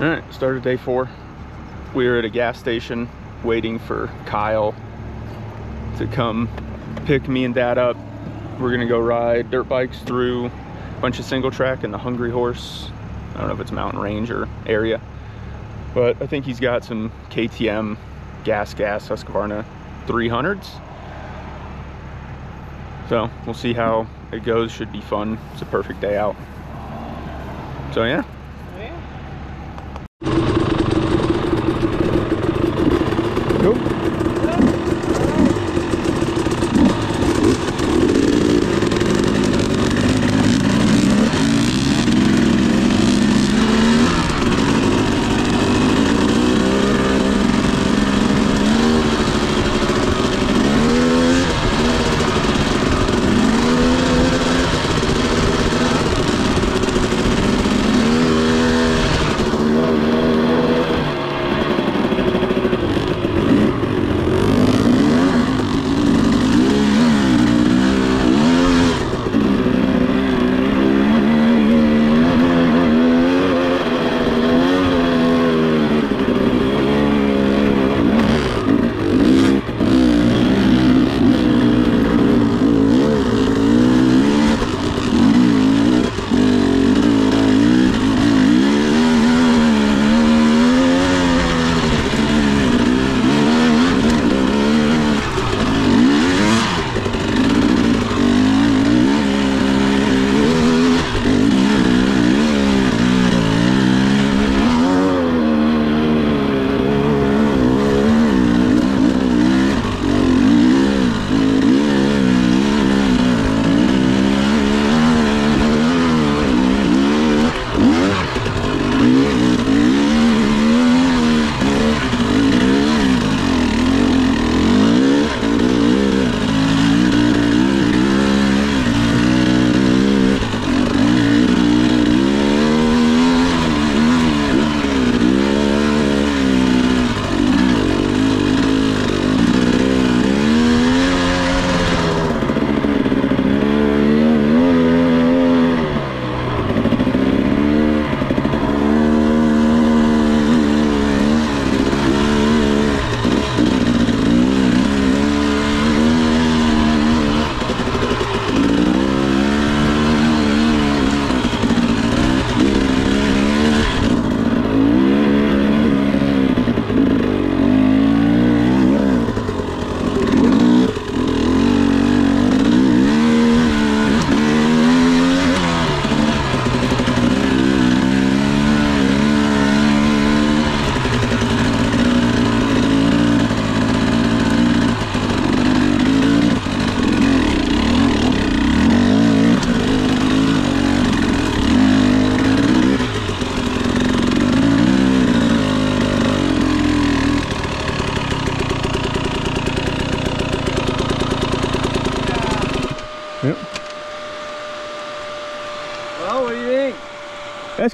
All right, started day four. We are at a gas station waiting for Kyle to come pick me and dad up. We're gonna go ride dirt bikes through a bunch of single track in the Hungry Horse. I don't know if it's mountain range or area, but I think he's got some KTM GasGas Husqvarna 300s. So we'll see how it goes. Should be fun. It's a perfect day out. So yeah,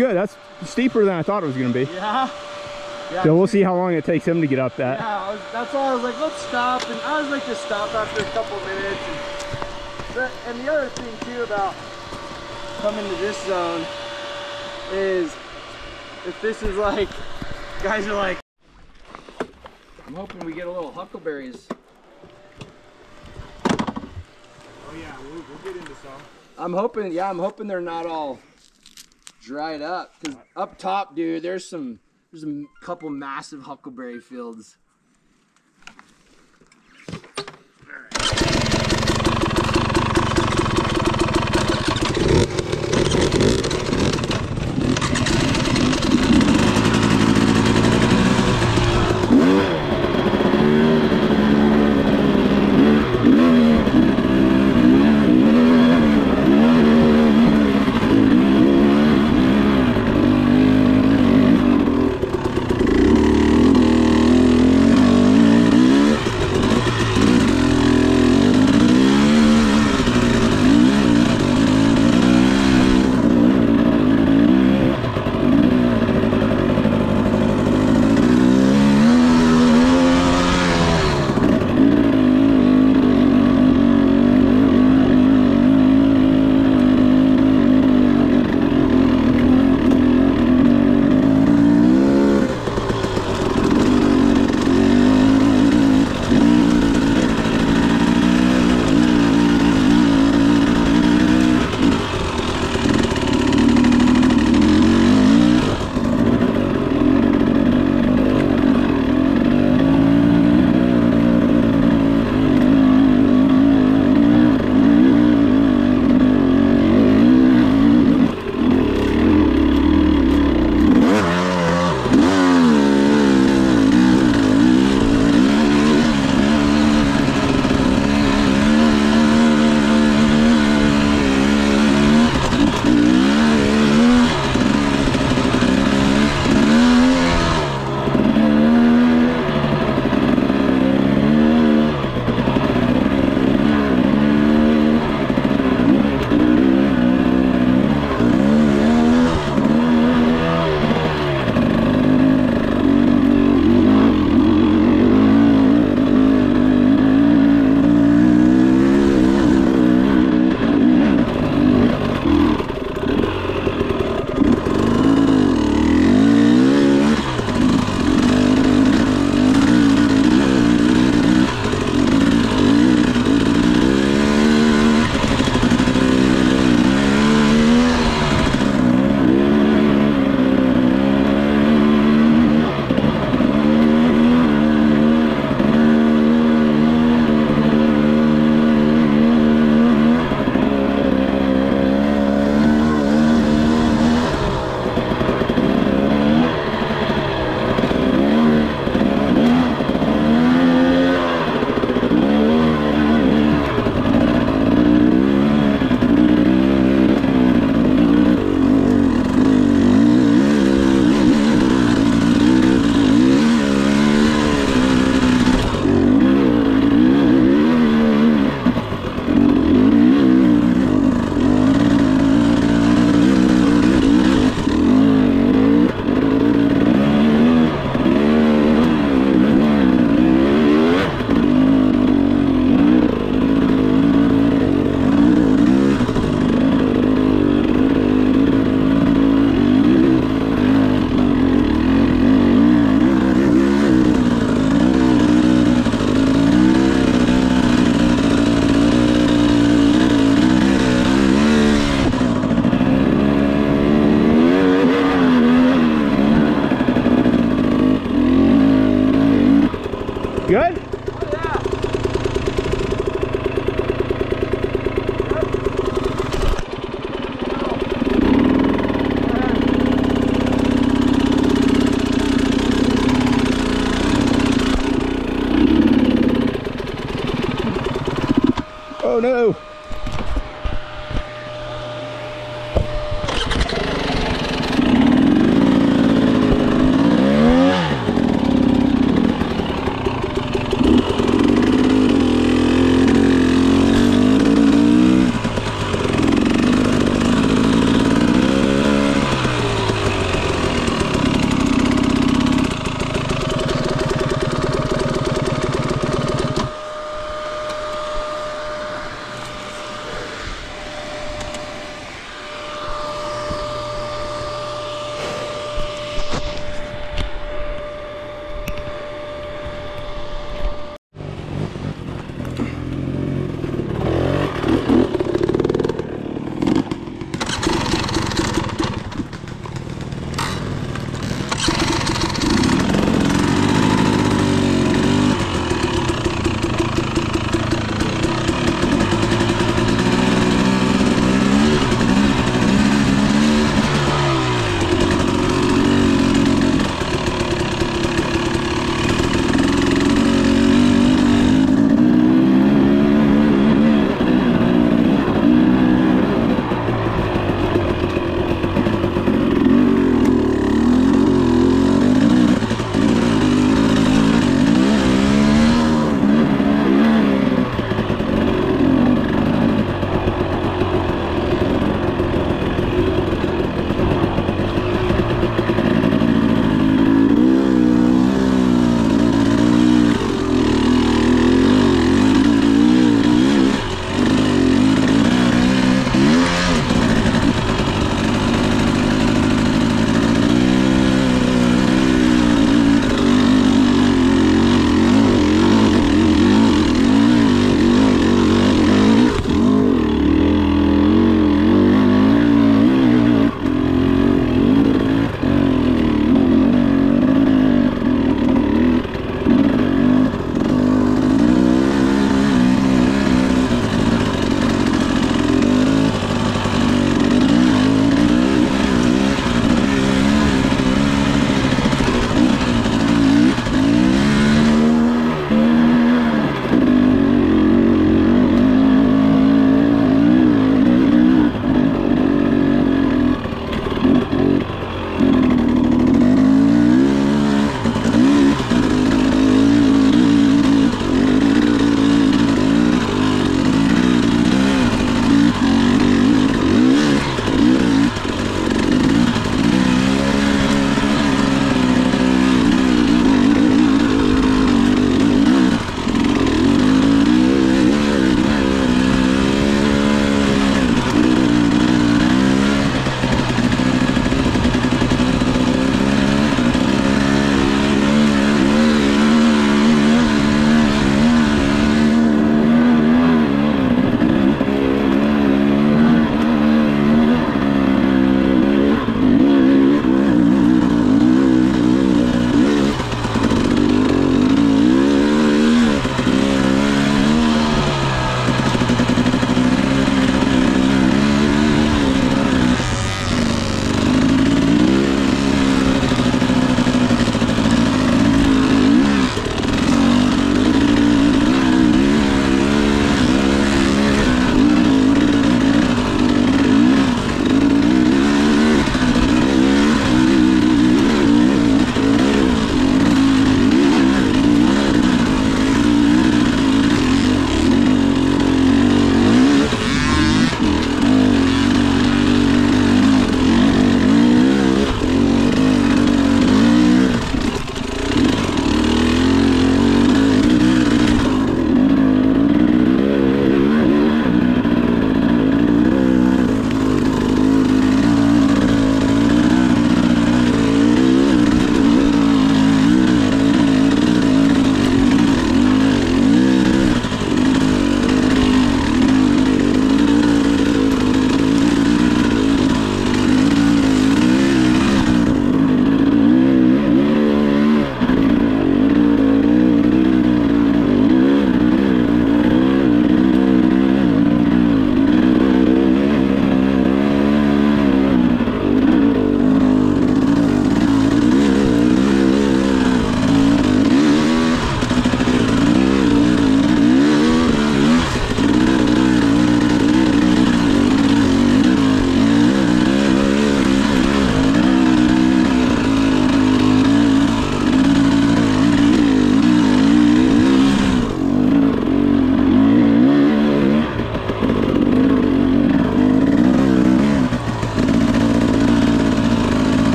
good. That's steeper than I thought it was gonna be. Yeah. Yeah. So we'll see how long it takes him to get up that. Yeah, was, that's why I was like, let's stop. And I was like, to stop after a couple minutes. And, but, and the other thing too about coming to this zone is if this is like, guys are like, I'm hoping we get a little huckleberries. Oh yeah, we'll, we'll get into some. I'm hoping, yeah, I'm hoping they're not all dried up. Cause up top, dude, there's some, there's a couple massive huckleberry fields.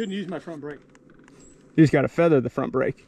Shouldn't use my front brake. You just got to feather the front brake.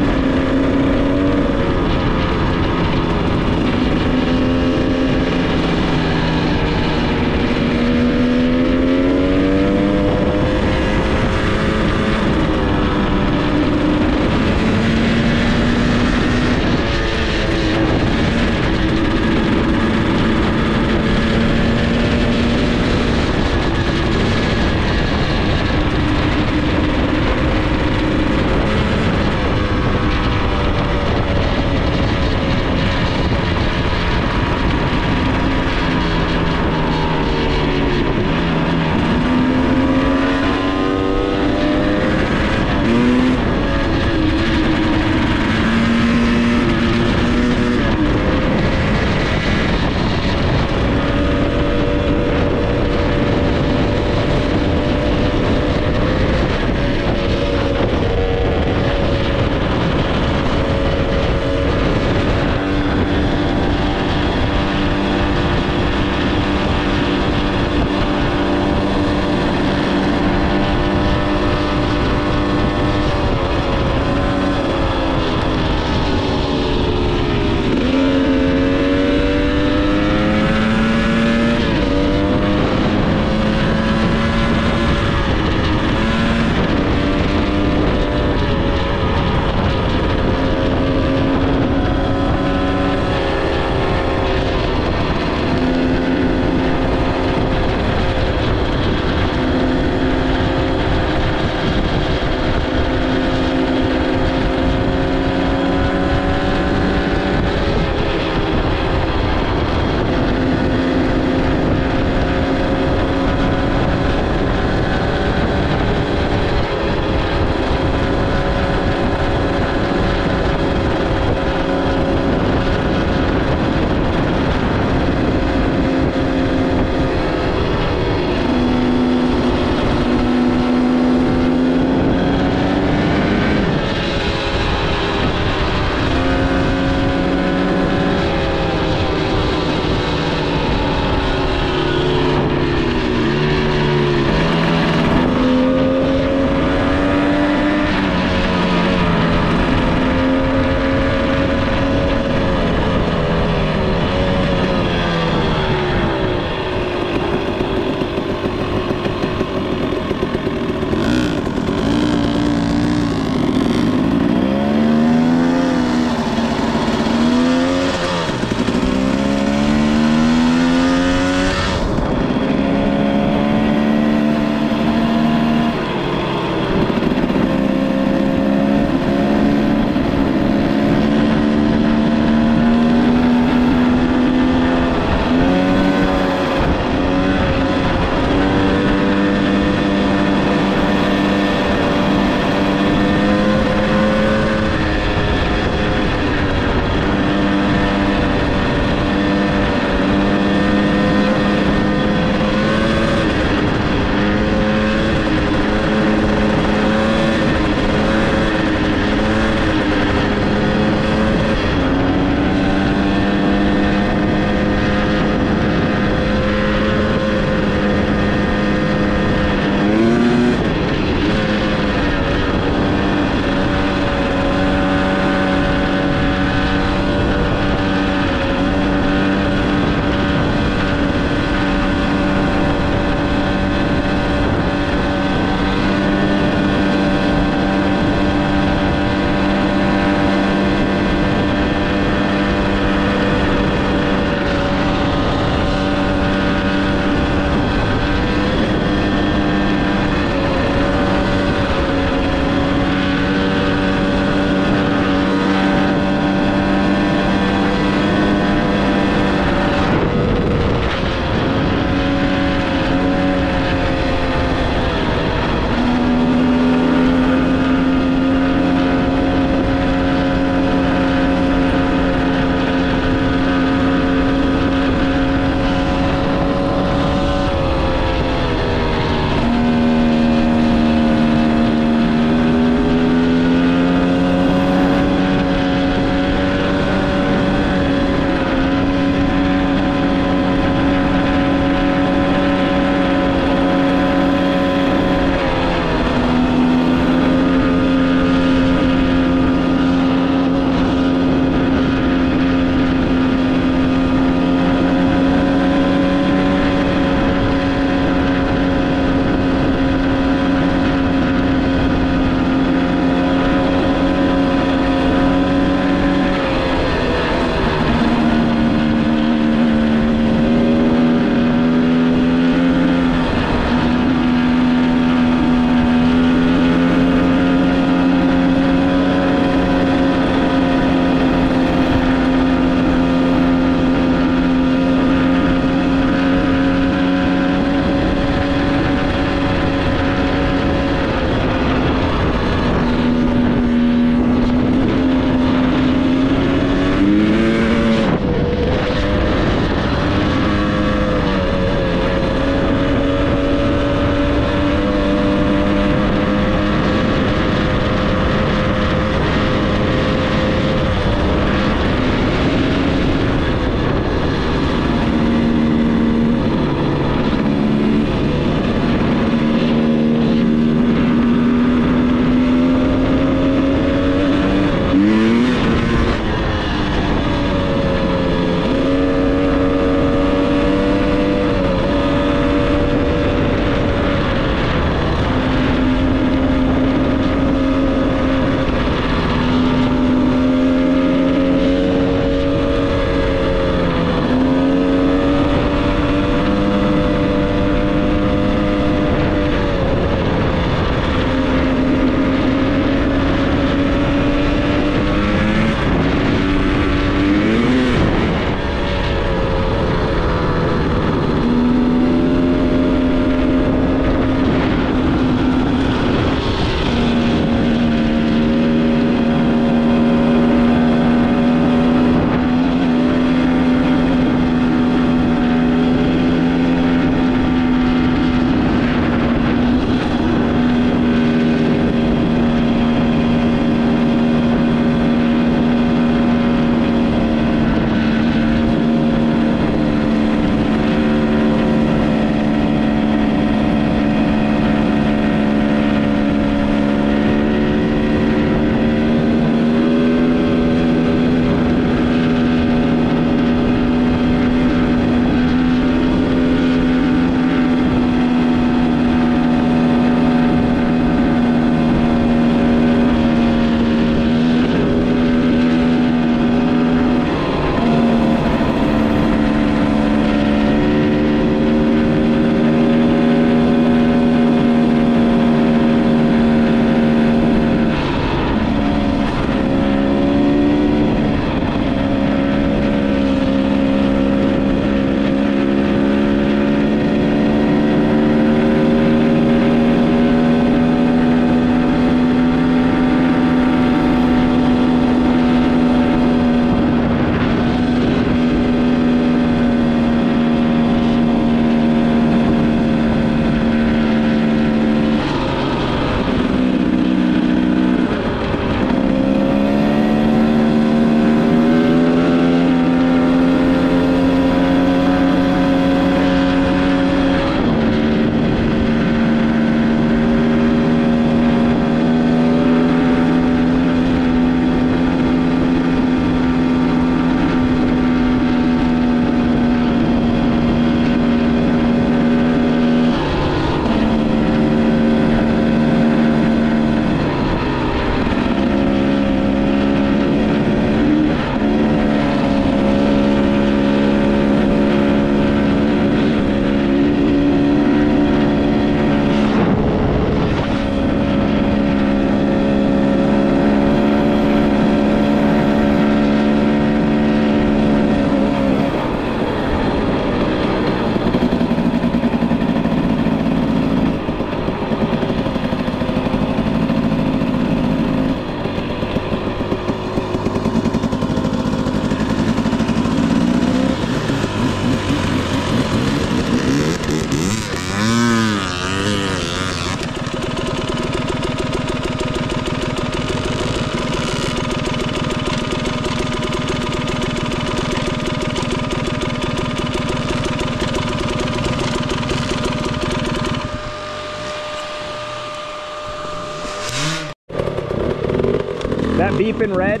Beep in red?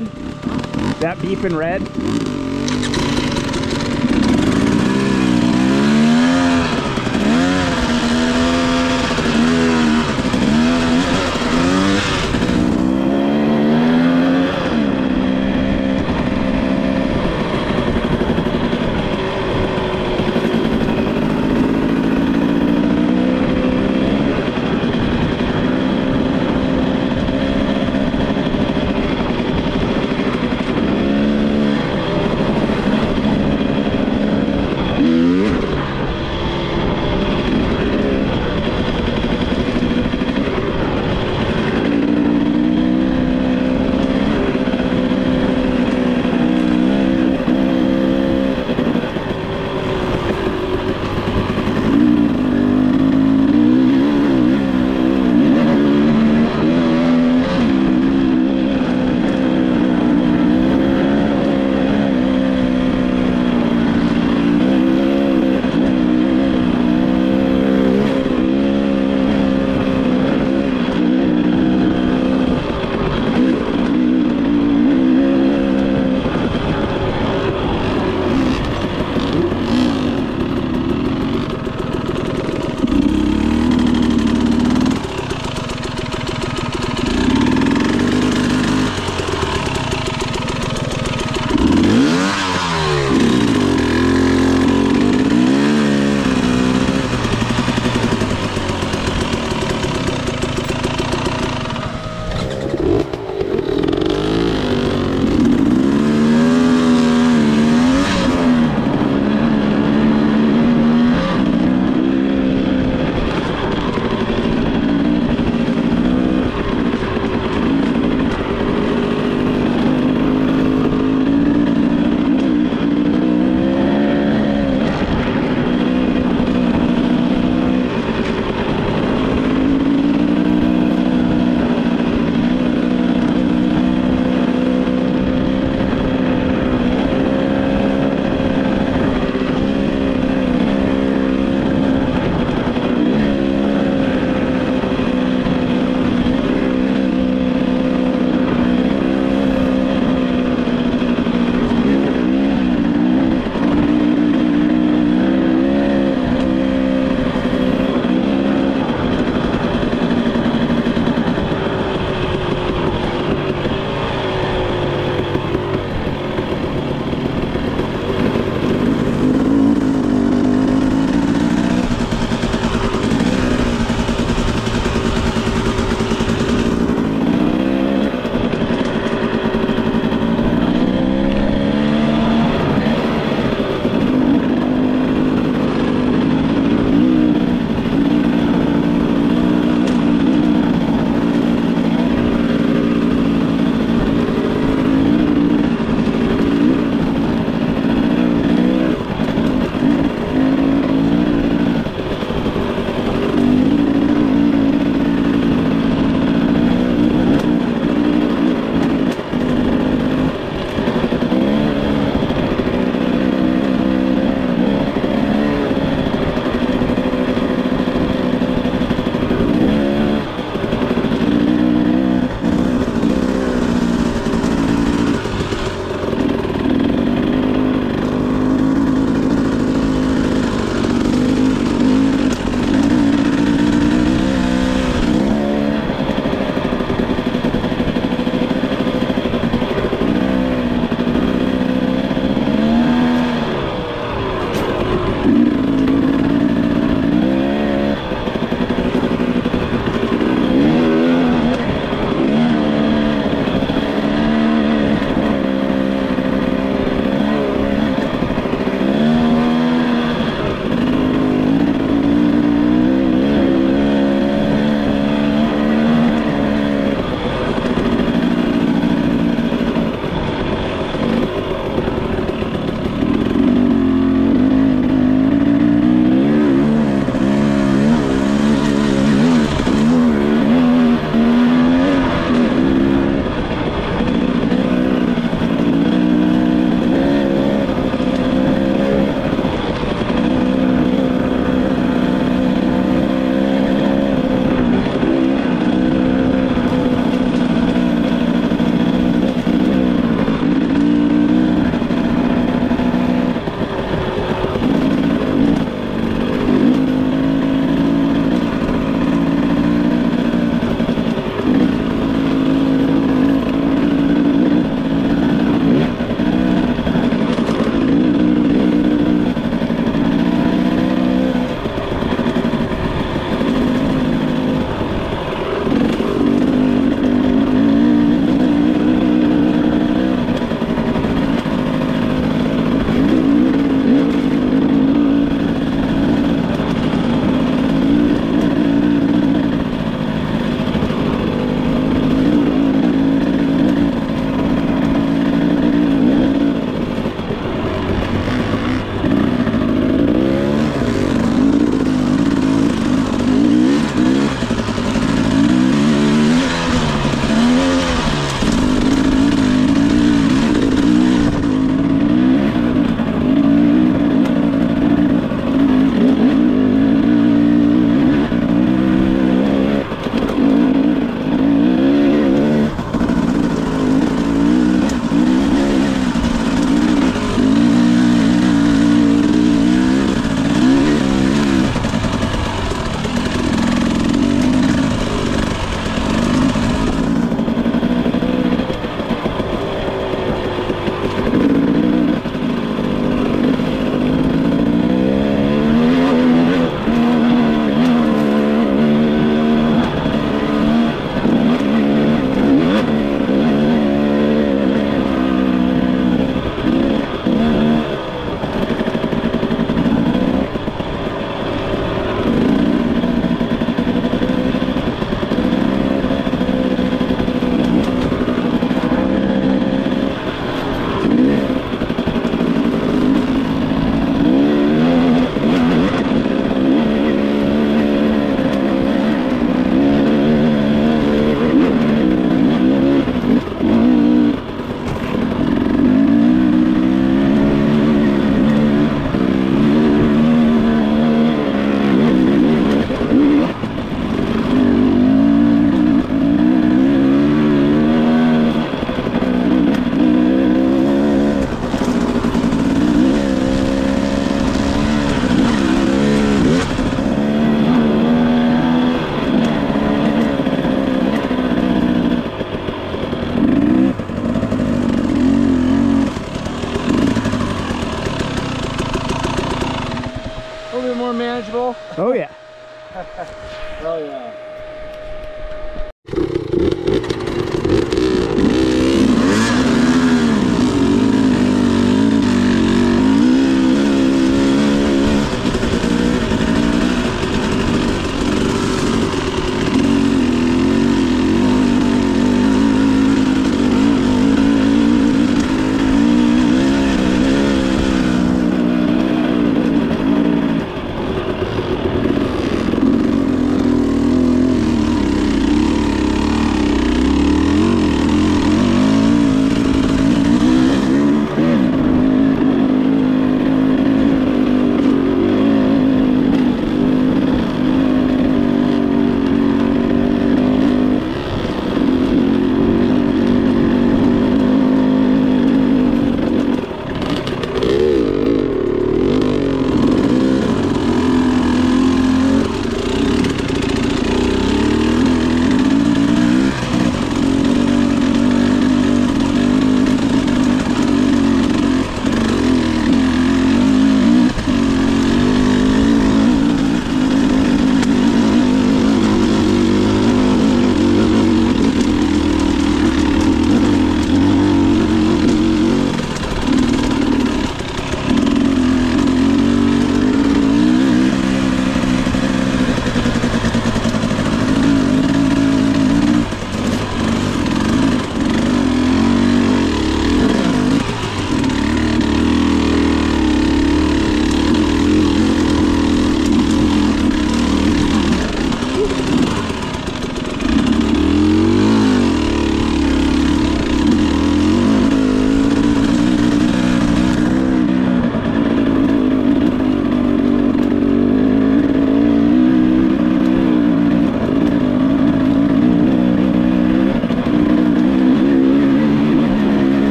That beep in red?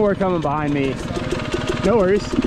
More coming behind me. No worries.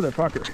Motherfucker.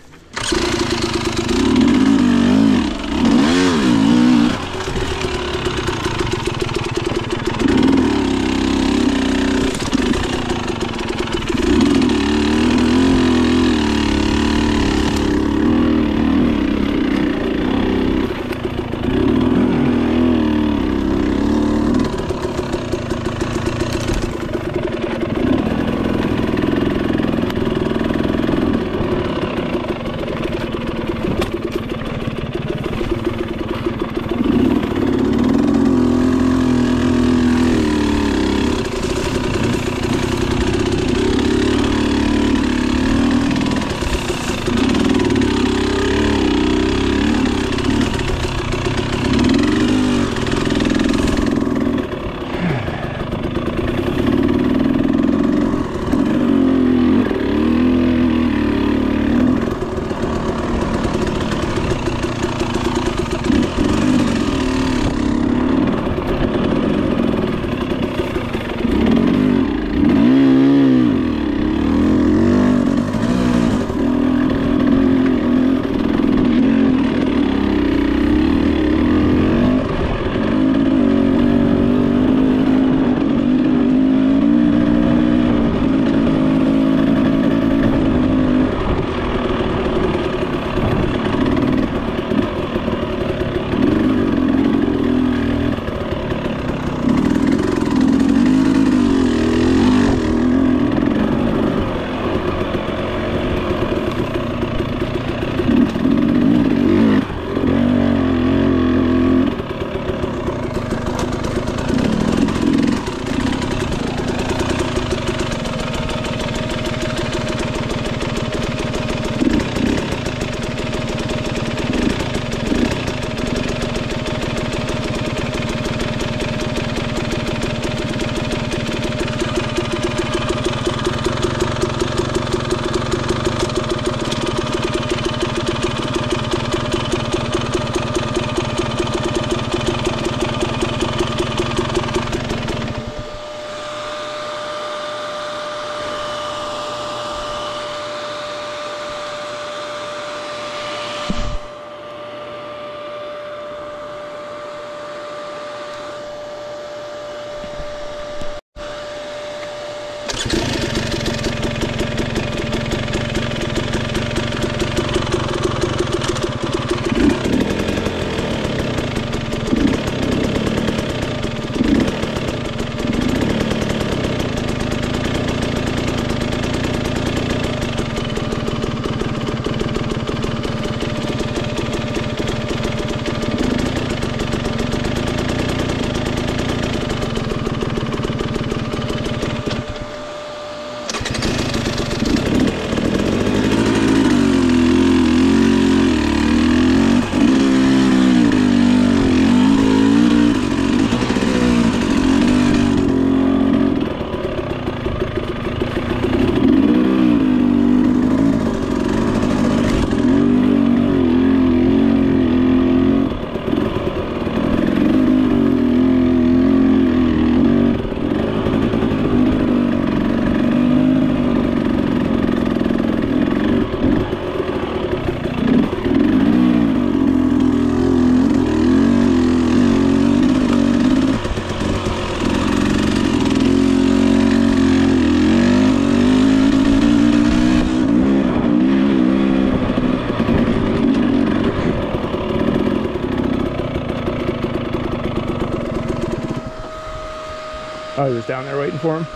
Was down there waiting for him?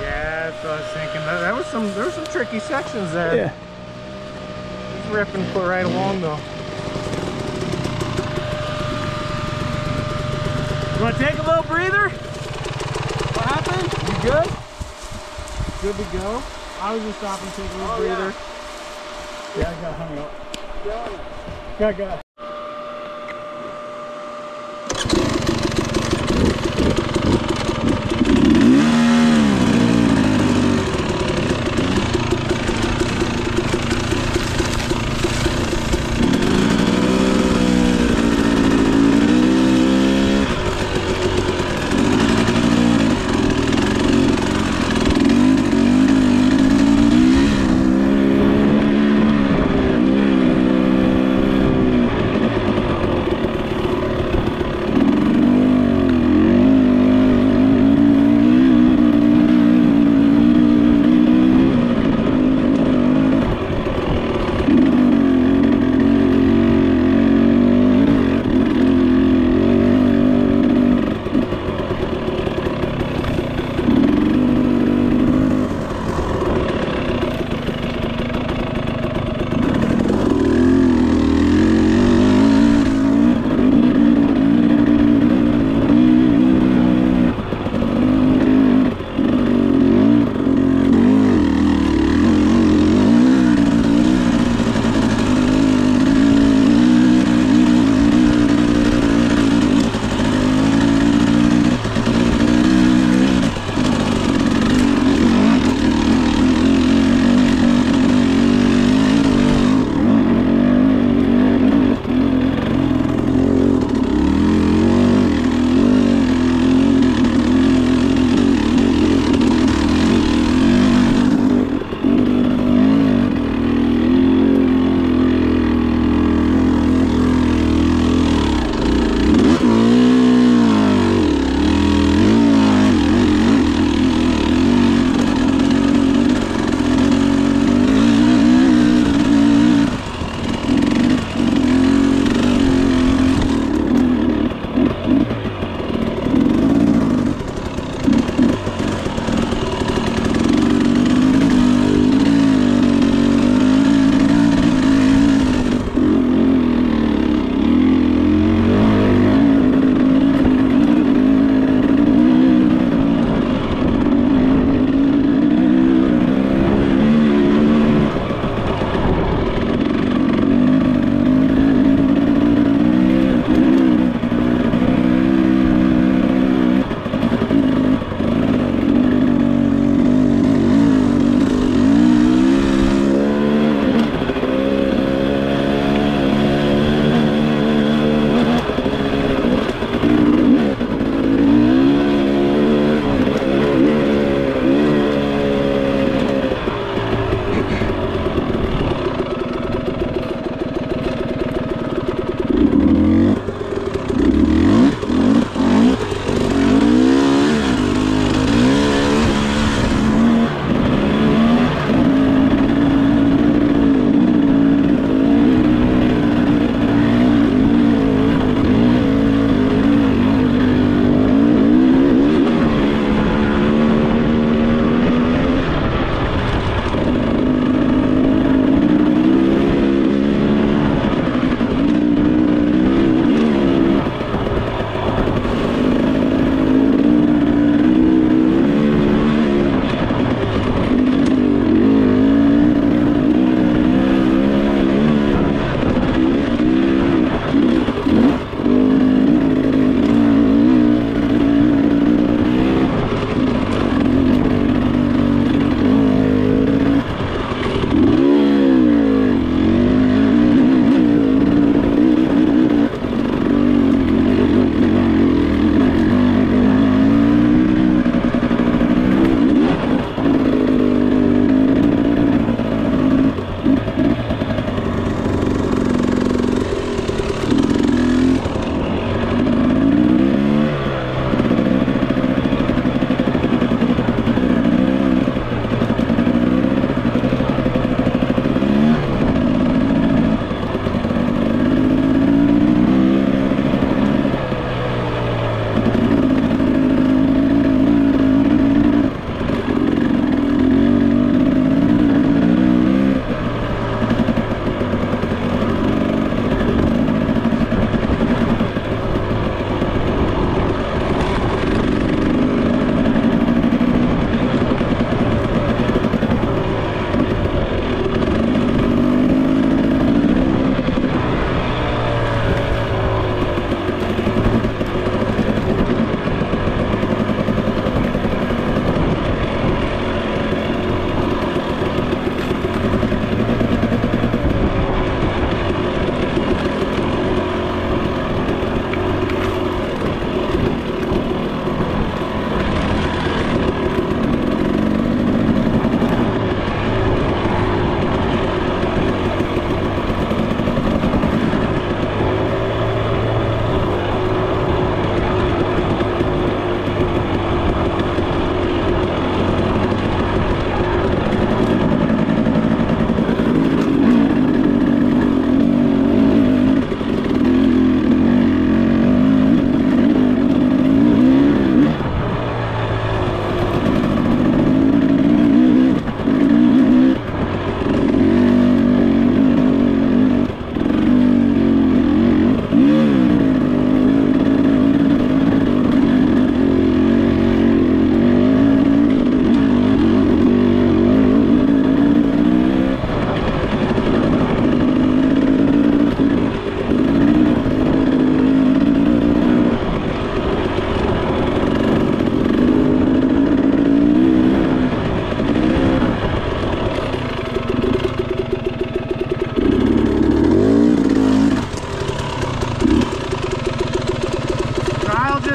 Yeah, that's what I was thinking. That, that was some, there were some tricky sections there. Yeah. He's ripping put right along though. You want to take a little breather? What happened? You good? Good to go? I was just stopping to take a little Oh, breather. Yeah. I got hung up. Got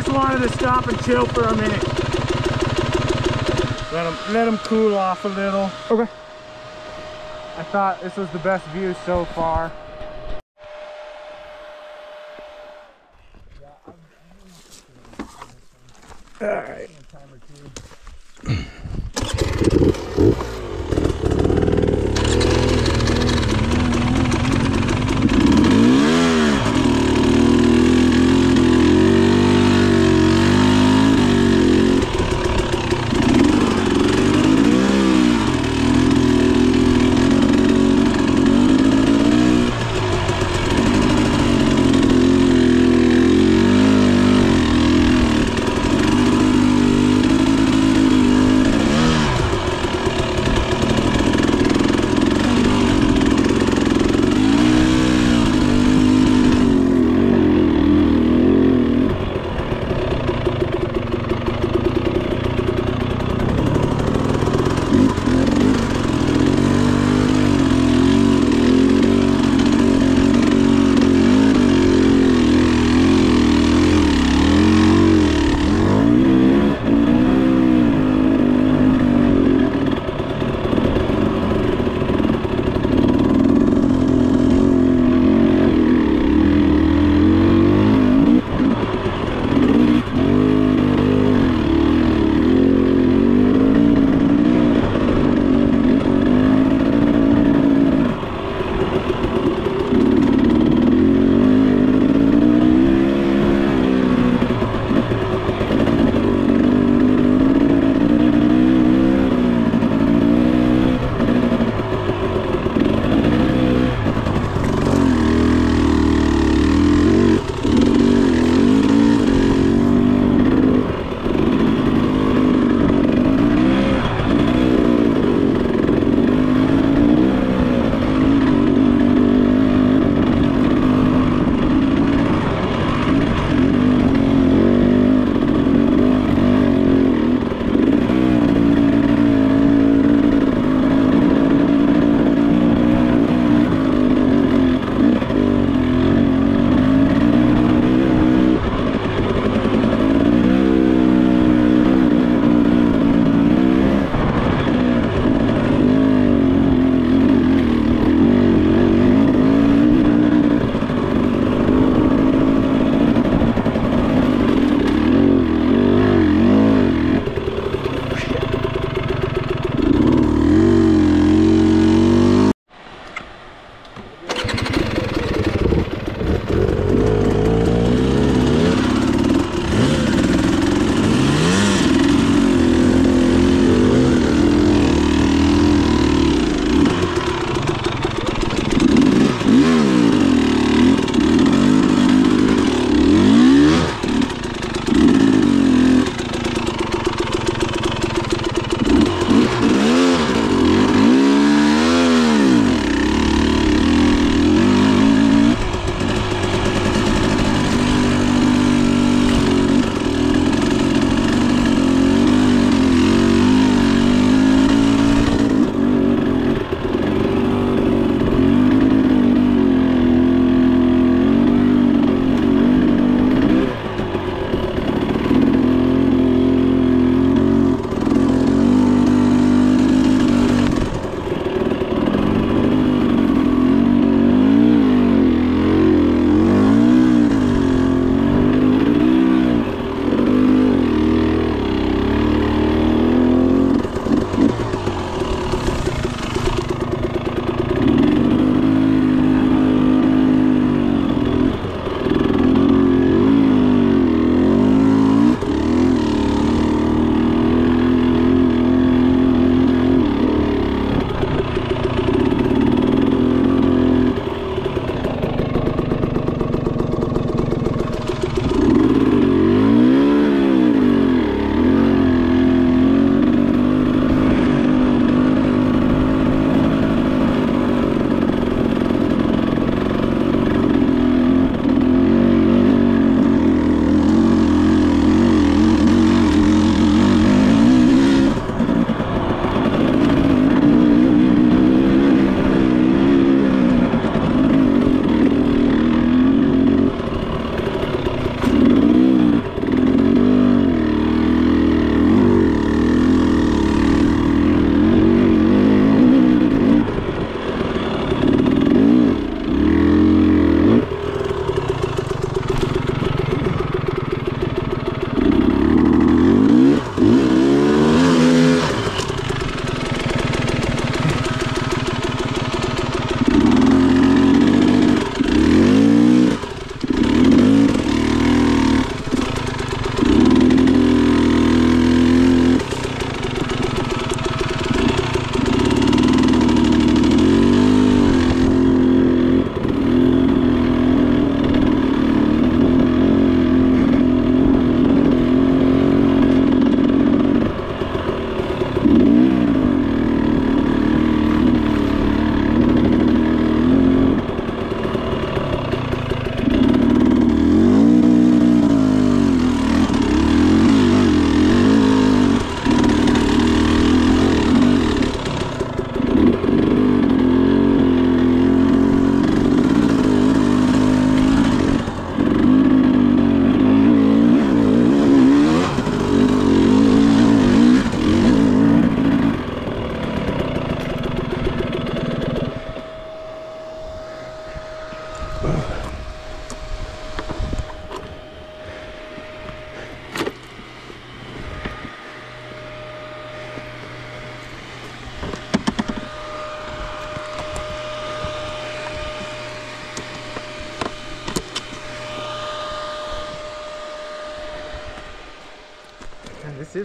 got. stop and chill for a minute. Let them let them cool off a little. Okay. I thought this was the best view so far.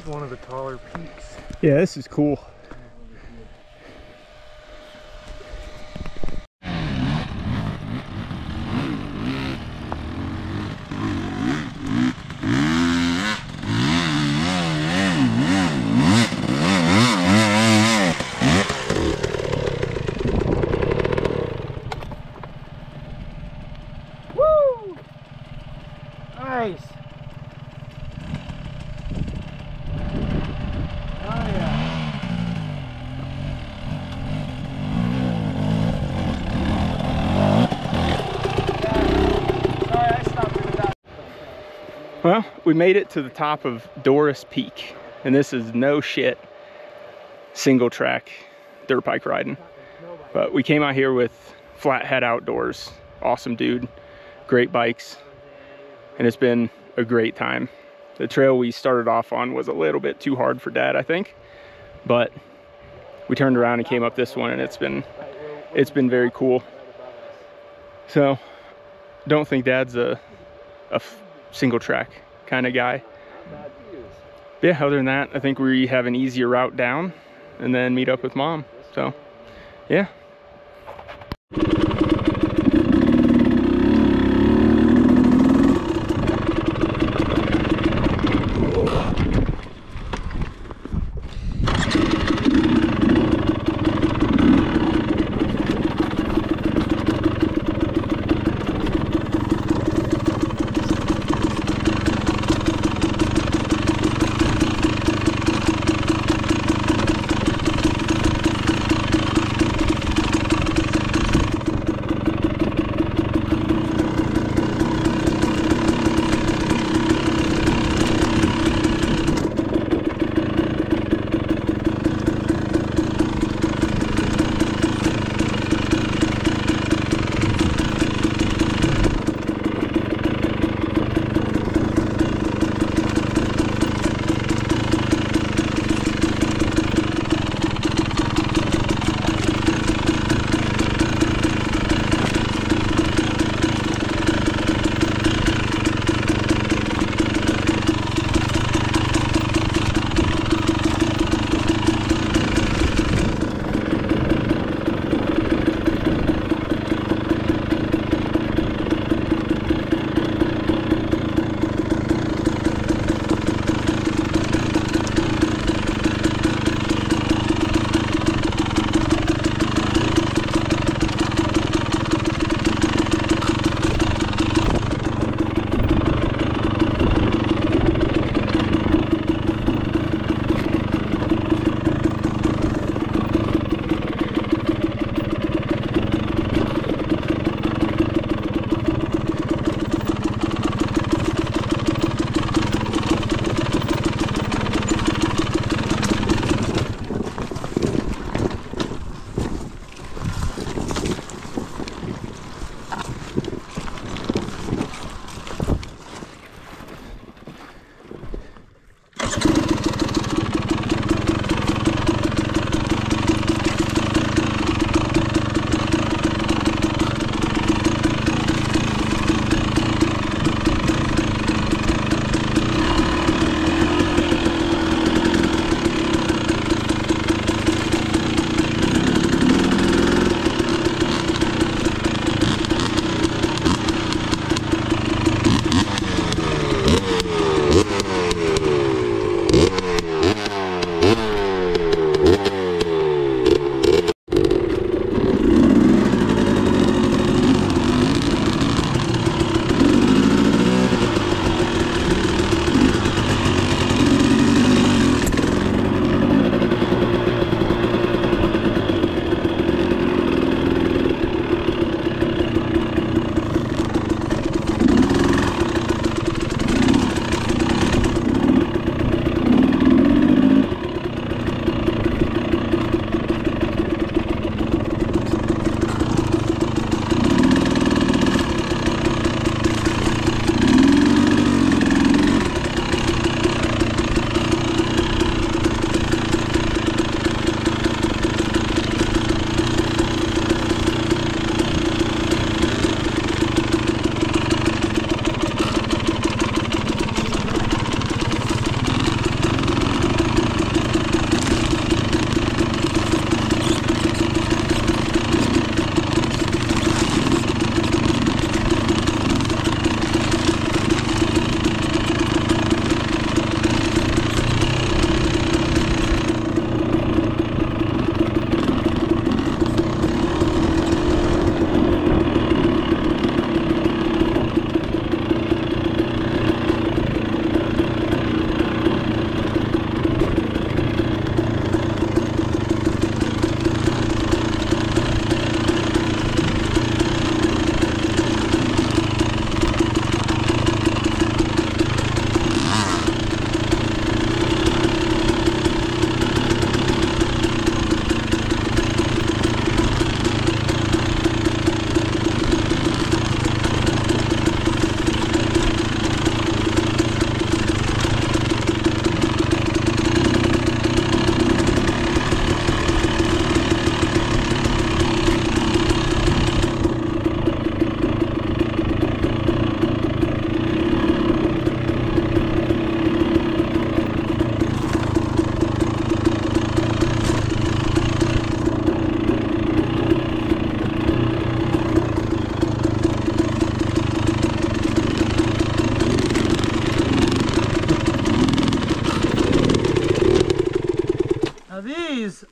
Is one of the taller peaks. Yeah, this is cool. Woo! Nice. Oh yeah. Yeah. Sorry, I stopped doing that. Well, we made it to the top of Doris Peak, and this is no shit single track dirt bike riding. But we came out here with Flathead Outdoors. Awesome dude, great bikes, and it's been a great time. The trail we started off on was a little bit too hard for dad, I think, but we turned around and came up this one and it's been it's been very cool. So, don't think dad's a, a single track kind of guy. Yeah, other than that, I think we have an easier route down and then meet up with mom. So, yeah.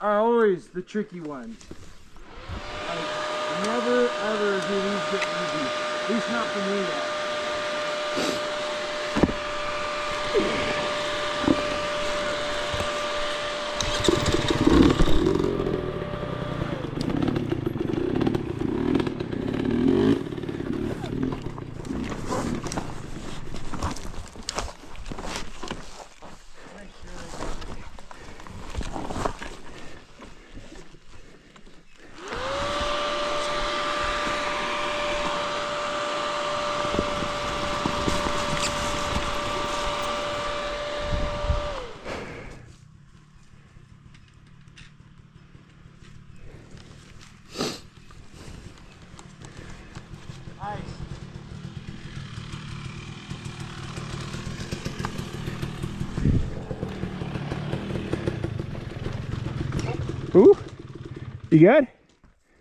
Are always the tricky ones. Like, never ever do these get easy. At least not for me yet. Nice. Ooh, you good?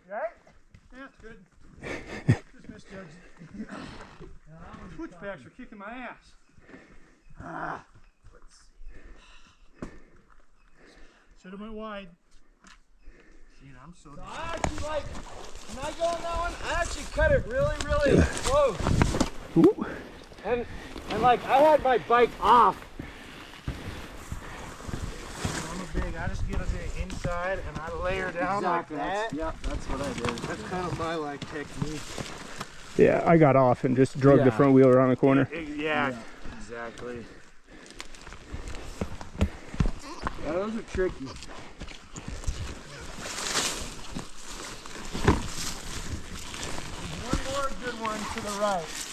Right? Yeah, it's good. Just misjudged. Switchbacks are kicking my ass. Ah, Should have went wide. See, I'm so. So I actually like, when I go on that one, I actually cut it really, really close. Ooh. And, and like, I had my bike off. I'm a big. I just get a bit inside and I layer down like that. Yeah, that's what I did. That's kind of my like technique. Yeah, I got off and just drug the front wheel around the corner. Yeah, Yeah. exactly. Yeah, those are tricky. One more good one to the right.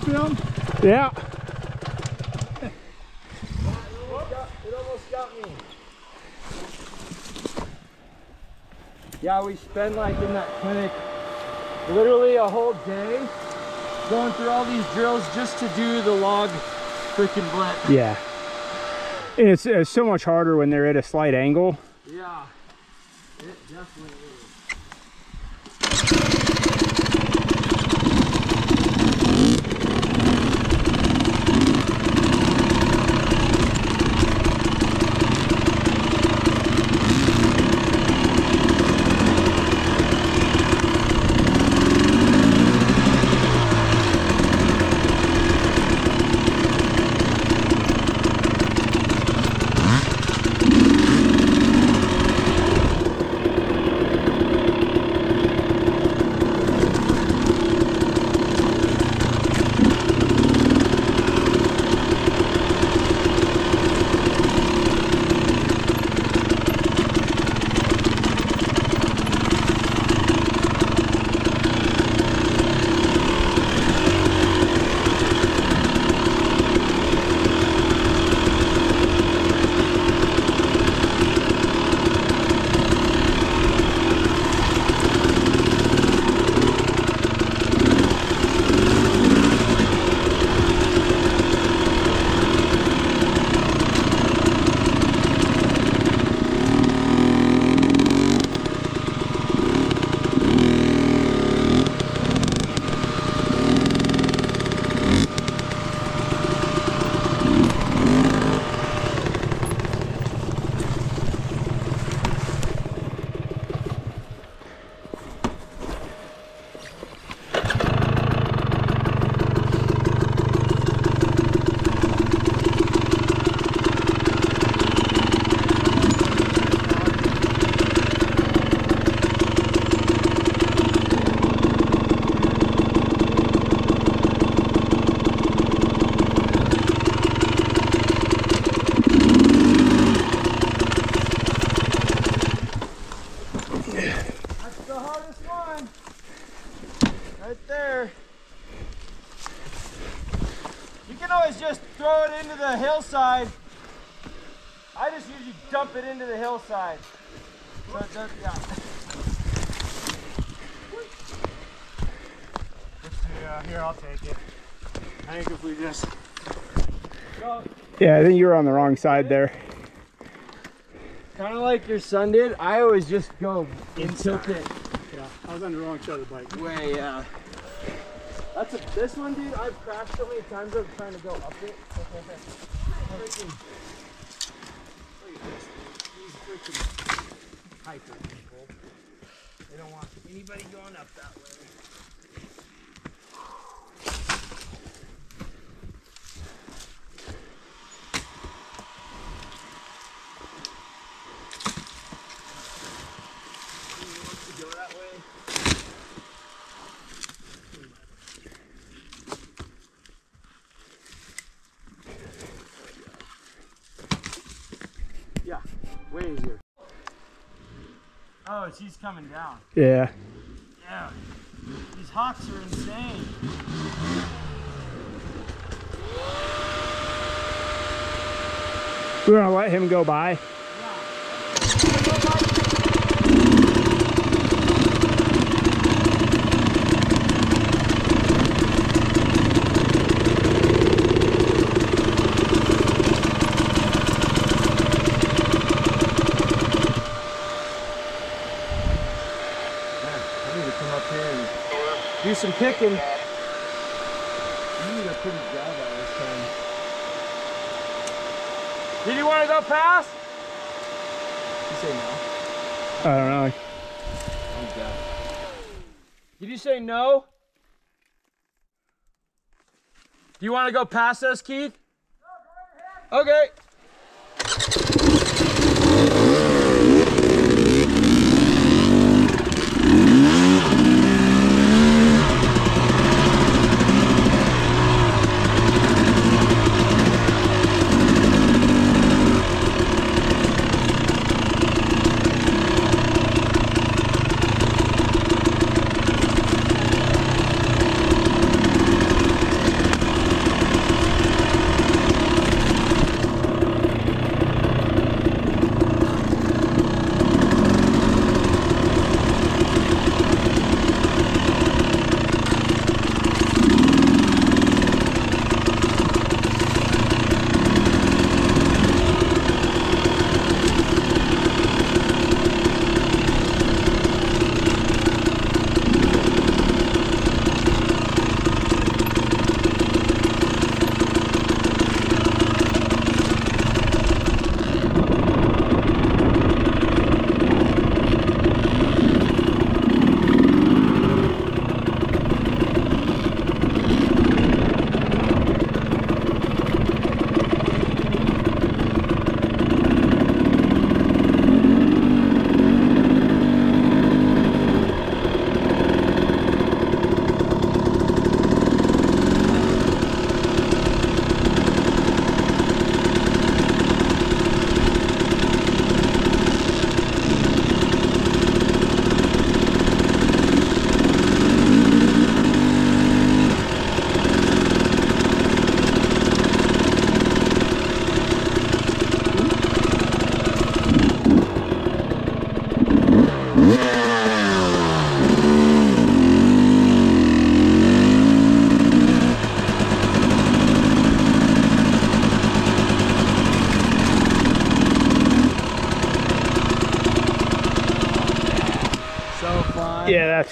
Film? Yeah. It almost got- it almost got me. Yeah, we spend like in that clinic literally a whole day going through all these drills just to do the log freaking blend. Yeah. And it's, it's so much harder when they're at a slight angle. Yeah, it definitely is. Yeah, I think you're on the wrong side there. kind of like your son did, I always just go and tilt it Yeah, I was on the wrong side of the bike. way, yeah. That's a, this one, dude, I've crashed so many times I was trying to go up it. Freaking Look at this. These freaking hiker people. They don't want anybody going up that way. Way easier. Oh, she's coming down. Yeah. Yeah. These hawks are insane. We're gonna let him go by. I need to come up here and do. You did a pretty job on this time. Did you want to go past? You say no. I don't know. I'm dead. Did you say no? Do you want to go past us, Keith? Okay.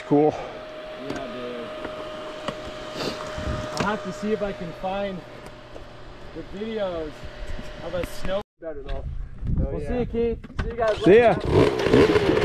Cool. Yeah, dude. I'll have to see if I can find the videos of a snow. Better though. we'll oh, see you, Keith. See you guys See later. ya.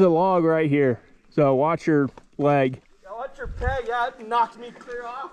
A log right here. So watch your leg. Watch your peg. Yeah, knocked me clear off.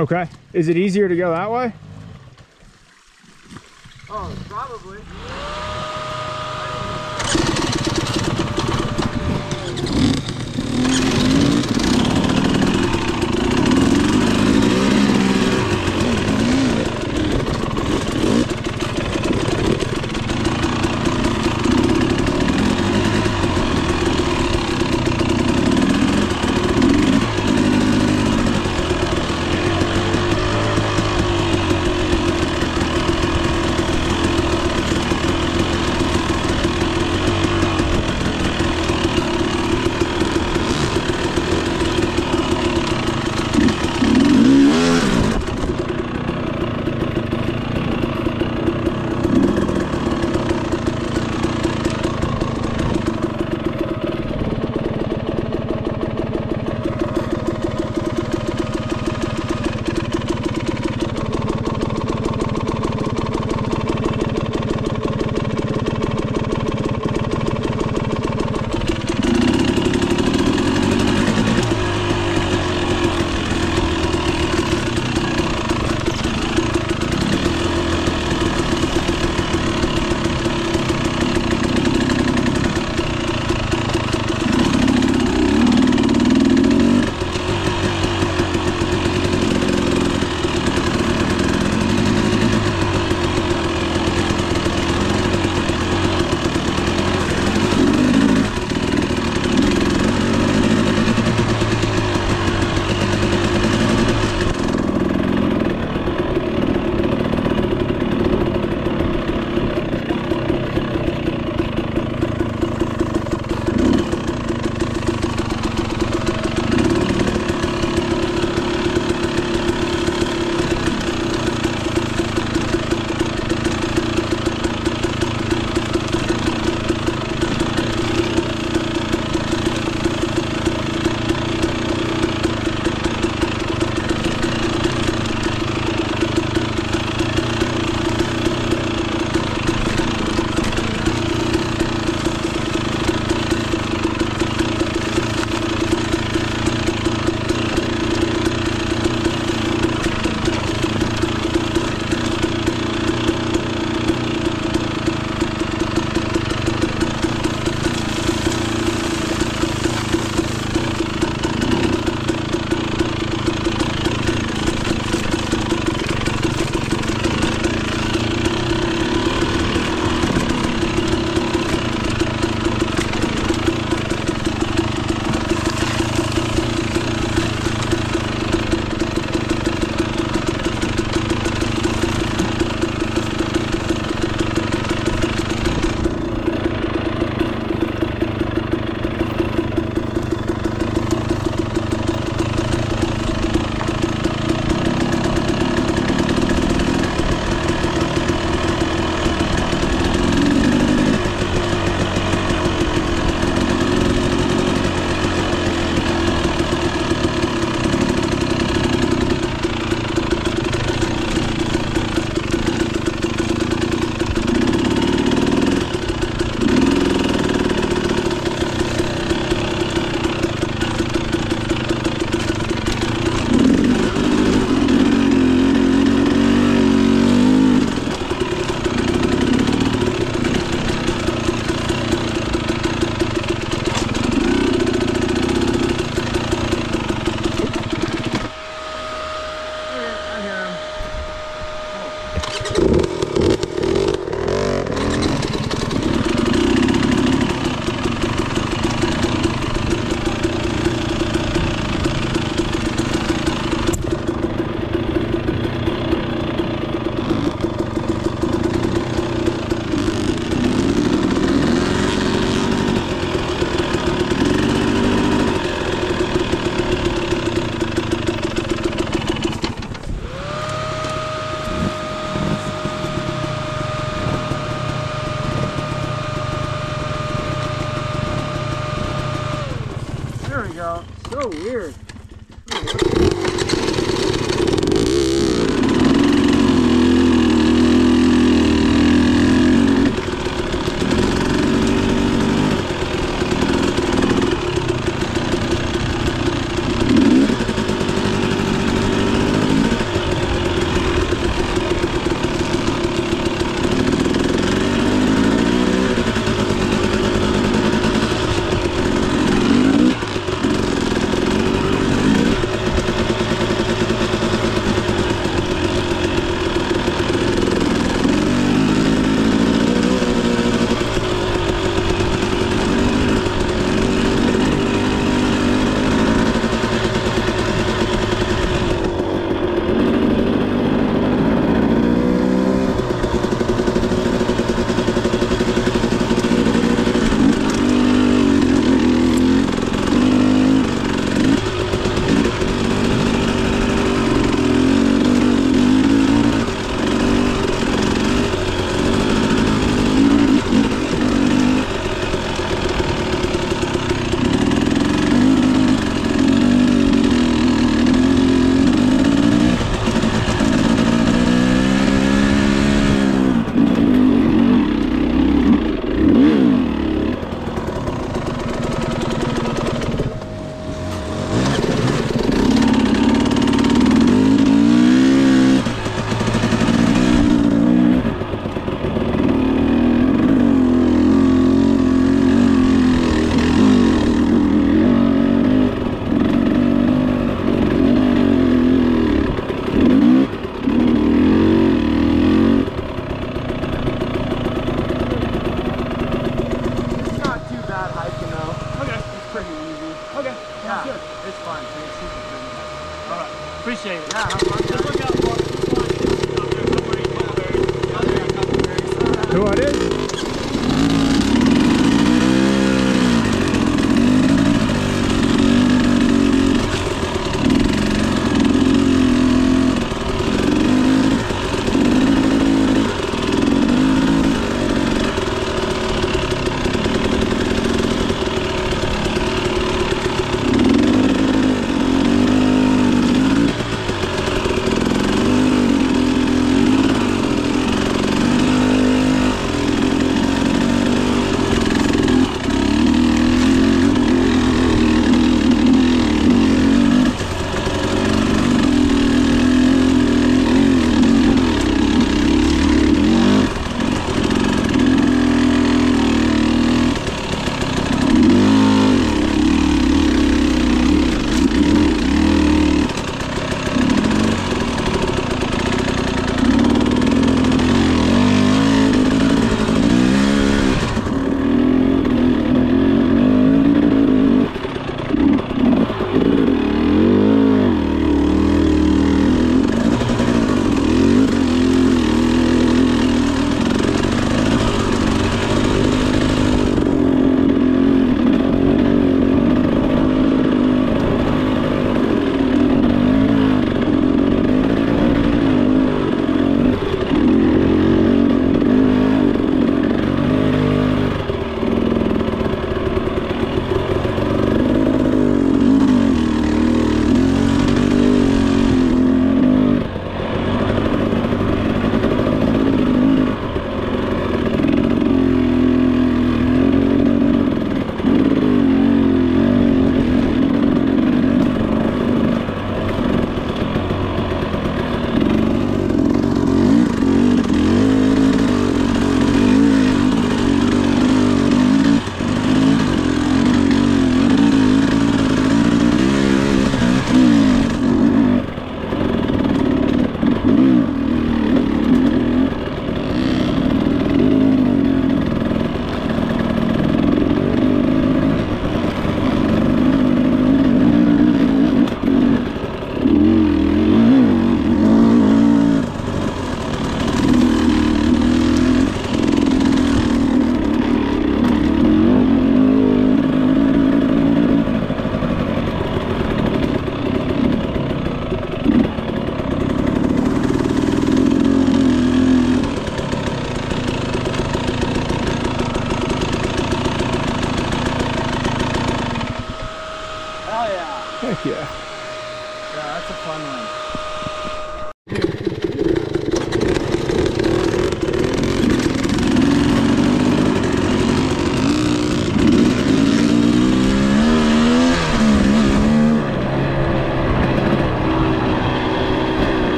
Okay. Is it easier to go that way?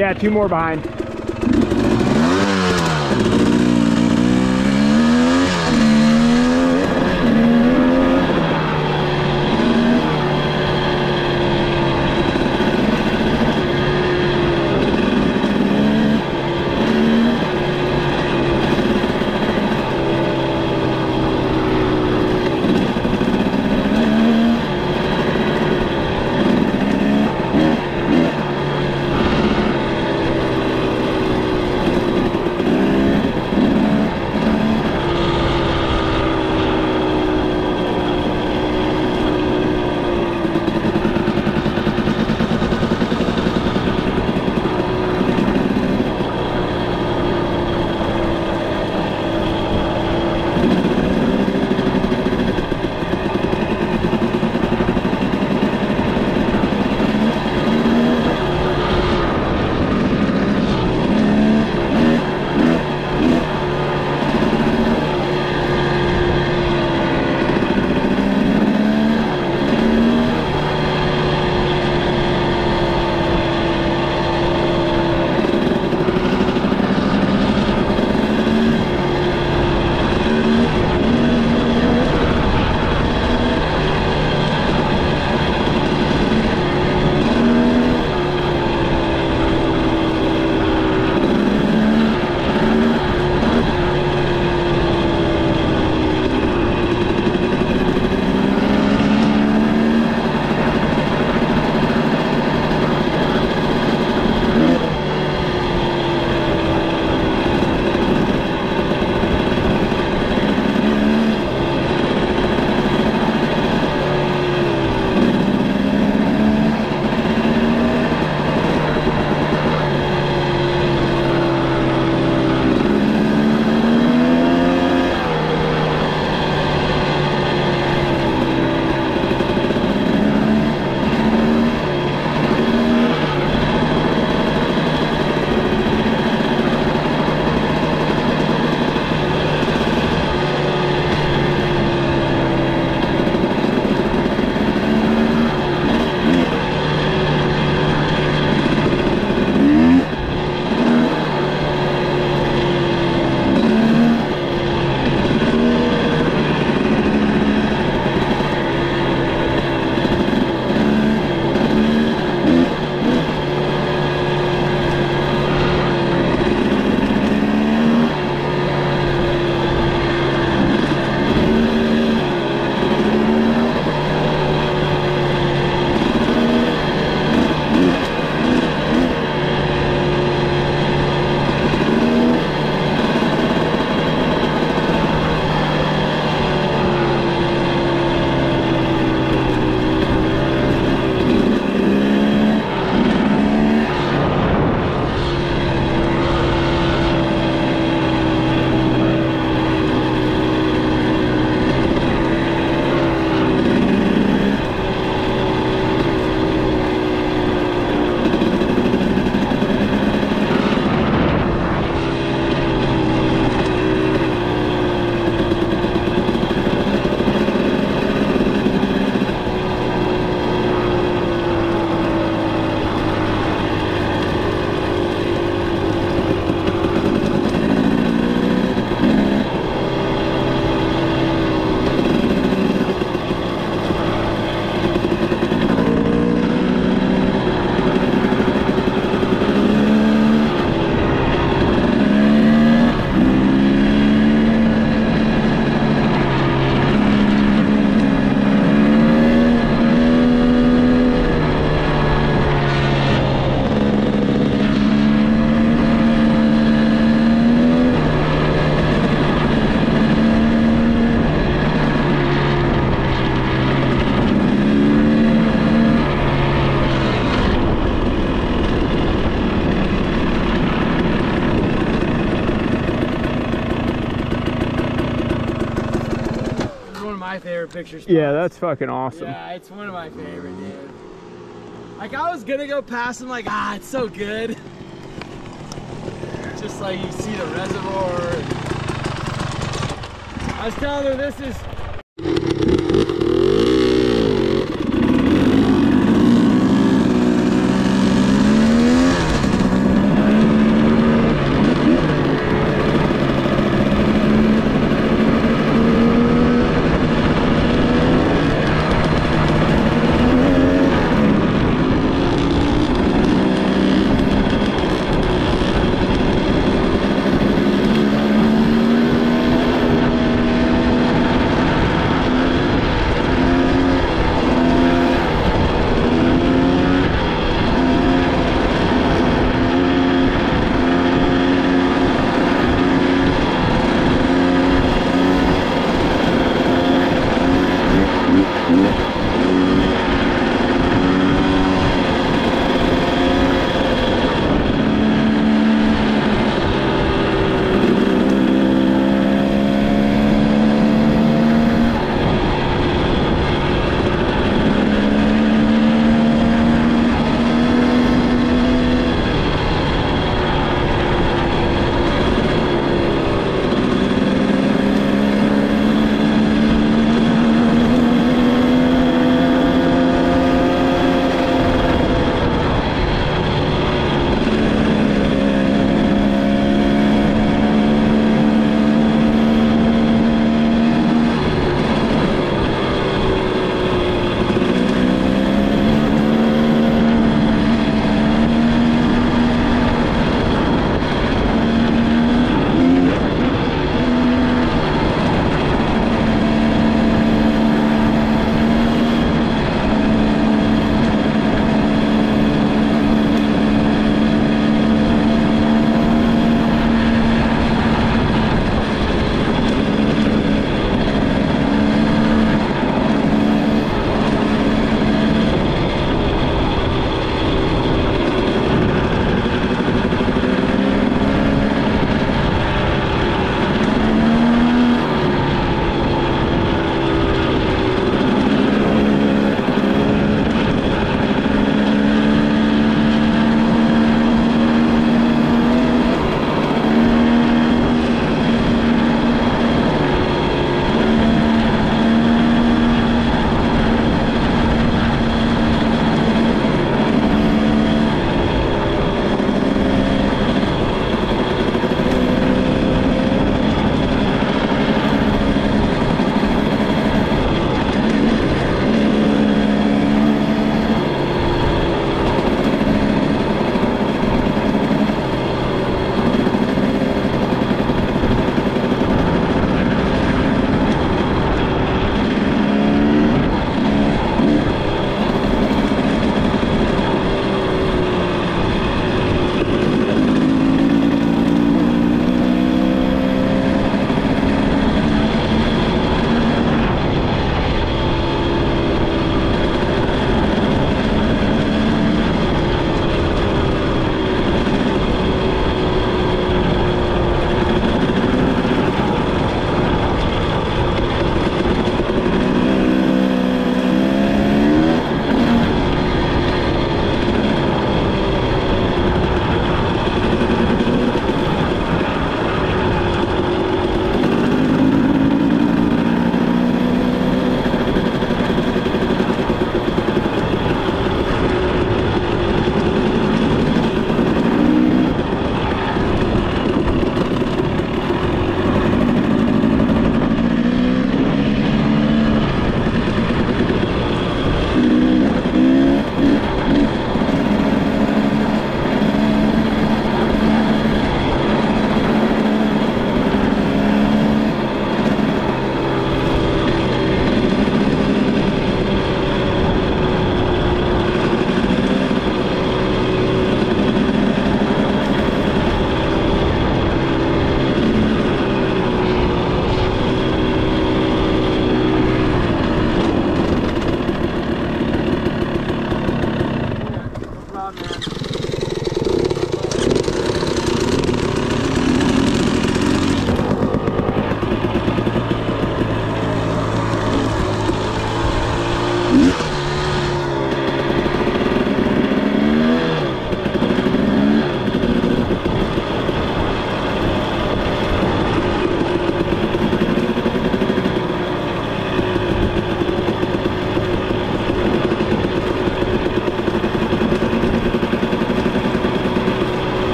Yeah, two more behind. Yeah, that's fucking awesome. Yeah, it's one of my favorite, dude. Like I was gonna go past him, like ah, it's so good. Just like you see the reservoir. I was telling her this is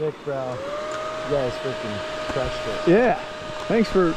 Sick, bro. You guys freaking crushed it. Yeah. Thanks for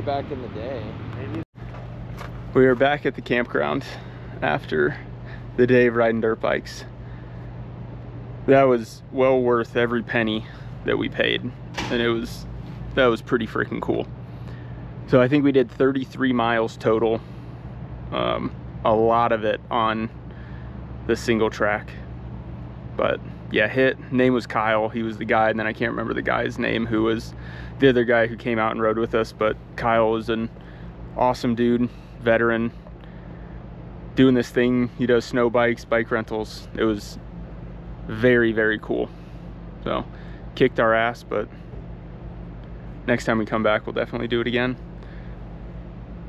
way back in the day. We are back at the campground after the day of riding dirt bikes. That was well worth every penny that we paid. And it was, that was pretty freaking cool. So I think we did 33 miles total. Um, a lot of it on the single track. But yeah, hit, name was Kyle. He was the guy. And then I can't remember the guy's name who was the other guy who came out and rode with us. But Kyle is an awesome dude, veteran, doing this thing. He does snow bikes, bike rentals. It was very, very cool. So, kicked our ass, but next time we come back, we'll definitely do it again.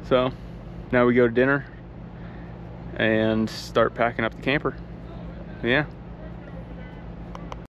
So, now we go to dinner and start packing up the camper. Yeah.